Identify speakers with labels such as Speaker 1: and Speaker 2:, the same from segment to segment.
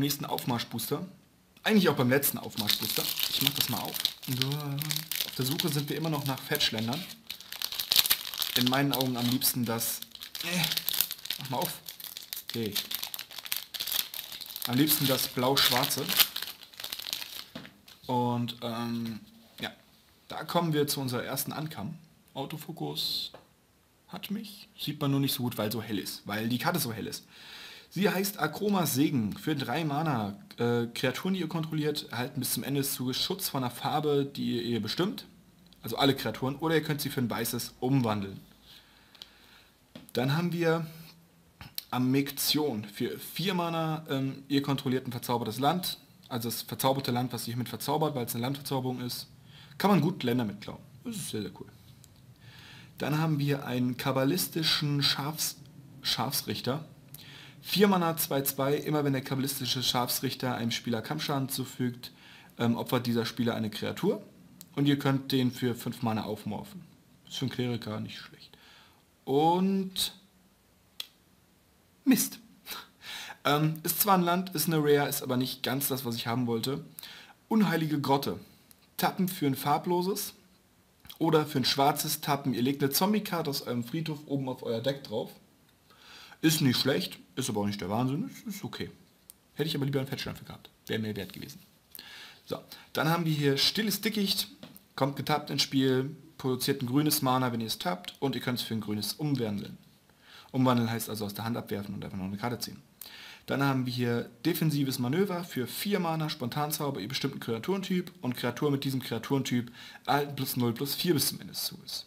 Speaker 1: nächsten Aufmarschbooster. Eigentlich auch beim letzten Aufmarschbooster. Ich mach das mal auf. Auf der Suche sind wir immer noch nach Fetchländern. In meinen Augen am liebsten das... Äh, mach mal auf. Okay. Am liebsten das blau-schwarze. Und ähm, ja, da kommen wir zu unserer ersten Ankam. Autofokus hat mich. Sieht man nur nicht so gut, weil so hell ist. Weil die Karte so hell ist. Sie heißt Akromas Segen. Für drei Mana. Äh, Kreaturen, die ihr kontrolliert, erhalten bis zum Ende des Zuges Schutz von einer Farbe, die ihr bestimmt. Also alle Kreaturen. Oder ihr könnt sie für ein weißes umwandeln. Dann haben wir Amektion. Für vier Mana ähm, ihr kontrolliert ein verzaubertes Land. Also das verzauberte Land, was sich mit verzaubert, weil es eine Landverzauberung ist. Kann man gut Länder mitklauen. Das ist sehr, sehr cool. Dann haben wir einen kabbalistischen Schafs Schafsrichter. 4 Mana 2-2, immer wenn der kabbalistische Schafsrichter einem Spieler Kampfschaden zufügt, ähm, opfert dieser Spieler eine Kreatur und ihr könnt den für 5 Mana aufmorphen. Ist für einen Kleriker nicht schlecht. Und Mist. ähm, ist zwar ein Land, ist eine Rare, ist aber nicht ganz das, was ich haben wollte. Unheilige Grotte. Tappen für ein farbloses oder für ein schwarzes Tappen. Ihr legt eine Zombie-Karte aus eurem Friedhof oben auf euer Deck drauf. Ist nicht schlecht, ist aber auch nicht der Wahnsinn, ist, ist okay. Hätte ich aber lieber einen für gehabt. Wäre mehr wert gewesen. So, dann haben wir hier Stilles Dickicht, kommt getappt ins Spiel, produziert ein grünes Mana, wenn ihr es tappt, und ihr könnt es für ein grünes umwandeln. Umwandeln heißt also aus der Hand abwerfen und einfach noch eine Karte ziehen. Dann haben wir hier defensives Manöver für 4 Mana, Spontanzauber, ihr bestimmten Kreaturentyp und Kreatur mit diesem Kreaturentyp plus 0 plus 4 bis zum Ende des Zuges.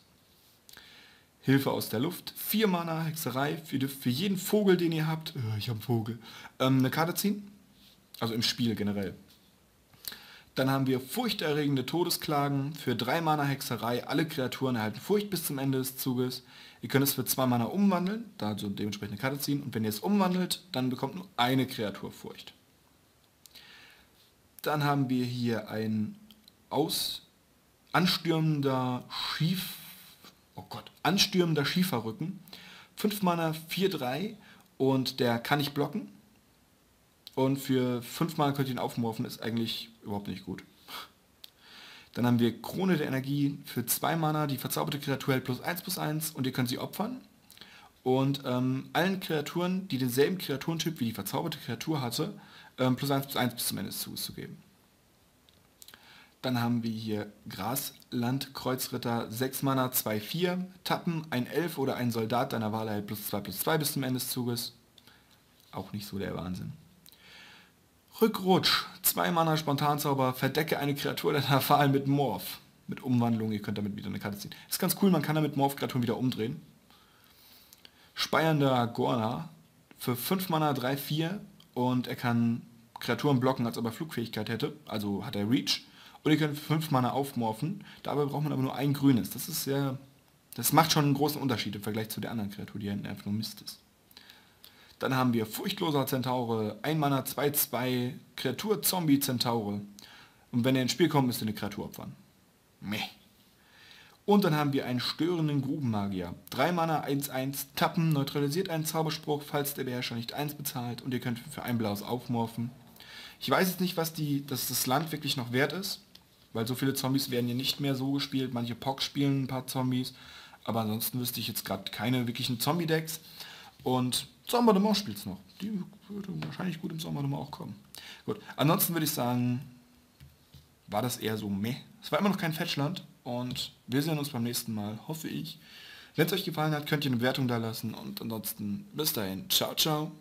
Speaker 1: Hilfe aus der Luft, 4 Mana, Hexerei, für, für jeden Vogel, den ihr habt, äh, ich habe einen Vogel, ähm, eine Karte ziehen. Also im Spiel generell. Dann haben wir furchterregende Todesklagen, für 3 Mana Hexerei, alle Kreaturen erhalten Furcht bis zum Ende des Zuges. Ihr könnt es für 2 Mana umwandeln, da also dementsprechend eine Karte ziehen. Und wenn ihr es umwandelt, dann bekommt nur eine Kreatur Furcht. Dann haben wir hier ein aus anstürmender Schief anstürmender Schieferrücken. 5 Mana 4-3 und der kann nicht blocken. Und für 5 Mana könnt ihr ihn aufmorphen, ist eigentlich überhaupt nicht gut. Dann haben wir Krone der Energie für 2 Mana, die verzauberte Kreatur hält plus 1 plus 1 und ihr könnt sie opfern. Und ähm, allen Kreaturen, die denselben Kreaturentyp wie die verzauberte Kreatur hatte, ähm, plus 1 plus 1 bis zum Ende des zu geben. Dann haben wir hier Grasland, Kreuzritter, 6 Mana, 2, 4, Tappen, ein Elf oder ein Soldat deiner Wahl erhält plus 2 plus 2 bis zum Ende des Zuges. Auch nicht so der Wahnsinn. Rückrutsch, 2 Mana Spontanzauber, verdecke eine Kreatur deiner Wahl mit Morph. Mit Umwandlung, ihr könnt damit wieder eine Karte ziehen. Ist ganz cool, man kann damit Morph-Kreaturen wieder umdrehen. Speiernder Gorna, für 5 Mana 3, 4 und er kann Kreaturen blocken, als ob er Flugfähigkeit hätte, also hat er Reach. Und ihr könnt fünf Mana aufmorphen. Dabei braucht man aber nur ein grünes. Das ist sehr. Das macht schon einen großen Unterschied im Vergleich zu der anderen Kreatur, die hinten einfach nur Mist ist. Dann haben wir Furchtloser Zentaure, 1 Mana 2-2, Kreatur Zombie Zentaure. Und wenn er ins Spiel kommt, müsst ihr eine Kreatur opfern. Meh. Und dann haben wir einen störenden Grubenmagier. 3 Mana 1-1, Tappen, neutralisiert einen Zauberspruch, falls der Beherrscher nicht 1 bezahlt und ihr könnt für ein blaues aufmorphen. Ich weiß jetzt nicht, was die, dass das Land wirklich noch wert ist. Weil so viele Zombies werden hier nicht mehr so gespielt. Manche POC spielen ein paar Zombies. Aber ansonsten wüsste ich jetzt gerade keine wirklichen Zombie-Decks. Und Sombardement spielt es noch. Die würde wahrscheinlich gut im Sombardement auch kommen. Gut, ansonsten würde ich sagen, war das eher so meh. Es war immer noch kein Fetchland. Und wir sehen uns beim nächsten Mal, hoffe ich. Wenn es euch gefallen hat, könnt ihr eine Bewertung da lassen. Und ansonsten bis dahin. Ciao, ciao.